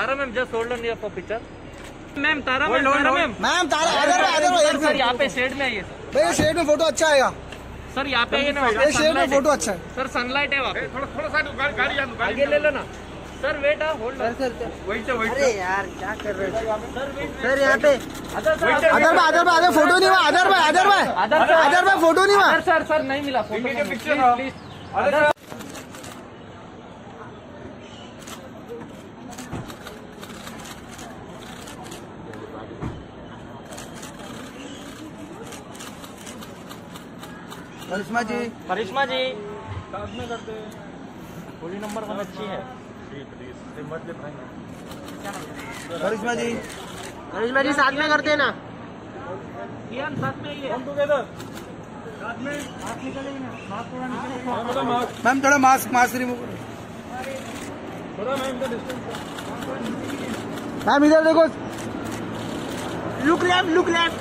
Tara ma'am just hold on for picture ma'am Tara ma'am Tara ma'am ma'am Tara में आधार में एक sir यहाँ पे शेड में आइए सर भैया शेड में फ़ोटो अच्छा आएगा। सर यहाँ पे आइए ना शेड में फ़ोटो अच्छा है। सर सनलाइट है वहाँ पे। थोड़ा थोड़ा साइड गाड़ी गाड़ी दो, आगे ले लो ना सर वेट होल्ड वही से वही अरे यार क्या कर रहे हो? सर यहाँ पे अदर सर आधार में आधार में आधार फ़ोटो नहीं हुआ आधार में आधार सर आधार में फ़ोटो नहीं हुआ। सर सर नहीं मिला photo please other Karishma ji. Karishma ji. गोली नंबर वन अच्छी है। करिश्मा जी। करिश्मा जी साथ में करते ना। कियान साथ में ही है। मैम थोड़ा मास्क मास्क रिमूव करो। मैम इधर देखो। Look left look left